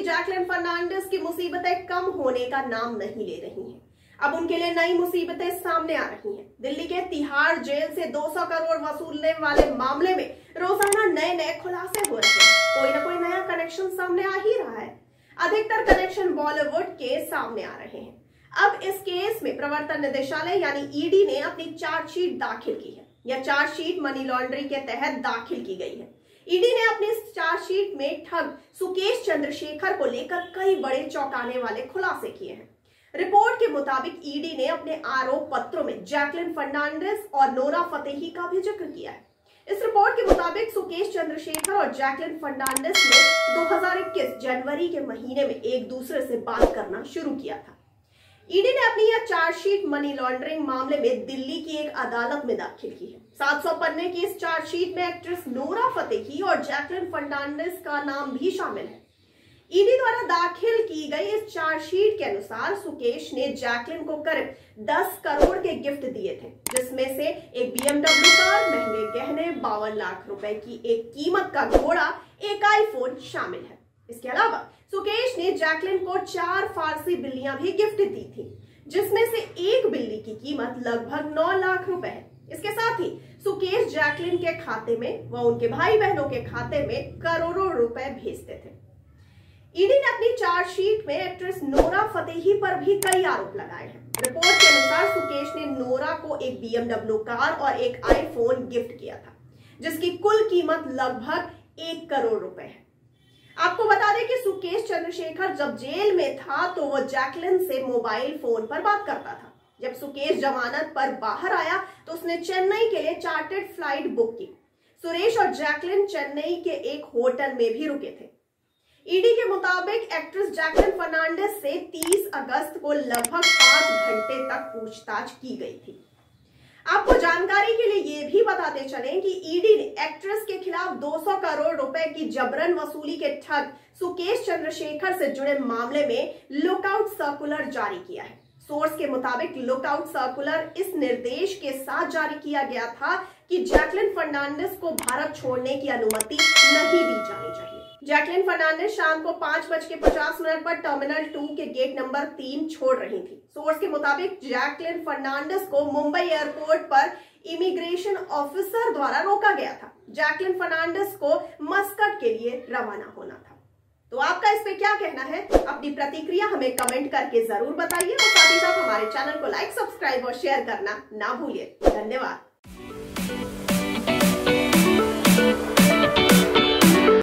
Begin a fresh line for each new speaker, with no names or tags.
Jacqueline Fernandez की मुसीबतें कम होने का नाम नहीं ले रही हैं। अब उनके लिए नई मुसीबतें सामने आ रही हैं। दिल्ली के तिहाड़ जेल से 200 करोड़ वसूलने वाले मामले में रोज़ाना नए नए खुलासे हो रहे हैं। कोई ना कोई नया कनेक्शन सामने आ ही रहा है। अधिकतर कनेक्शन बॉलीवुड के सामने आ रहे हैं। अब इस केस में प्रवर्तन निदेशालय यानी ईडी ने अपनी चार्जशीट दाखिल की है। यह चार्जशीट मनी लॉन्ड्रिंग के तहत दाखिल की गई है। ईडी ने अपनी चार्जशीट में ठग सुकेश चंद्रशेखर को लेकर कई बड़े चौंकाने वाले खुलासे किए हैं। रिपोर्ट के मुताबिक ईडी ने अपने आरोप पत्रों में जैकलिन फर्नांडिस और नोरा फतेही का भी ज़िक्र किया है। इस रिपोर्ट के मुताबिक सुकेश चंद्रशेखर और जैकलिन फर्नांडिस ने 2021 जनवरी के महीने में एक दूसरे से बात करना शुरू किया था। ईडी ने अपनी यह चार्जशीट मनी लॉन्ड्रिंग मामले में दिल्ली की एक अदालत में दाखिल की है। 700 पन्ने की इस चार्जशीट में एक्ट्रेस नोरा फतेही और जैकलिन फर्नांडिस का नाम भी शामिल है। ईडी द्वारा दाखिल की गई इस चार्जशीट के अनुसार सुकेश ने जैकलिन को करीब 10 करोड़ के गिफ्ट दिए थे, जिसमें से एक बीएमडब्ल्यू कार, महँगे गहने, बावन लाख रुपए की एक कीमत का घोड़ा, एक आईफोन शामिल है। इसके अलावा सुकेश ने जैकलिन को चार फारसी बिल्लियाँ भी गिफ्ट दी थी, जिसमें से एक बिल्ली की कीमत लगभग नौ लाख रुपए है। इसके साथ ही सुकेश जैकलिन के खाते में व उनके भाई बहनों के खाते में करोड़ों रुपए भेजते थे। ईडी ने अपनी चार्जशीट में एक्ट्रेस नोरा फतेही पर भी कई आरोप लगाए हैं। रिपोर्ट के अनुसार सुकेश ने नोरा को एक बीएमडब्ल्यू कार और एक आईफोन गिफ्ट किया था, जिसकी कुल कीमत लगभग एक करोड़ रुपए है। आपको बता दें कि सुकेश चंद्रशेखर जब जेल में था तो वो जैकलिन से मोबाइल फ़ोन पर बात करता था। जब सुकेश जमानत पर बाहर आया तो उसने चेन्नई के लिए चार्टेड फ़्लाइट बुक की। सुरेश और जैकलिन चेन्नई के एक होटल में भी रुके थे। ईडी के मुताबिक एक्ट्रेस जैकलिन फर्नांडिस से 30 अगस्त को लगभग पाँच घंटे तक पूछताछ की गई थी। आपको जानकारी के लिए ये भी बताते चलें कि ईडी ने एक्ट्रेस के खिलाफ 200 करोड़ रुपए की जबरन वसूली के ठग सुकेश चंद्रशेखर से जुड़े मामले में लुकआउट सर्कुलर जारी किया है। सोर्स के मुताबिक लुकआउट सर्कुलर इस निर्देश के साथ जारी किया गया था कि जैकलिन फर्नांडिस को भारत छोड़ने की अनुमति नहीं दी जानी चाहिए। जैकलिन फर्नांडिस शाम को पाँच बज के पचास मिनट पर टर्मिनल टू के गेट नंबर तीन छोड़ रही थी। सोर्स के मुताबिक जैकलिन फर्नांडिस को मुंबई एयरपोर्ट पर इमिग्रेशन ऑफिसर द्वारा रोका गया था। जैकलिन फर्नांडिस को मस्कट के लिए रवाना होना था। तो आपका इस पे क्या कहना है? अपनी प्रतिक्रिया हमें कमेंट करके ज़रूर बताइए और साथ ही साथ हमारे चैनल को लाइक सब्सक्राइब और शेयर करना ना भूलिए। धन्यवाद।